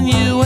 when you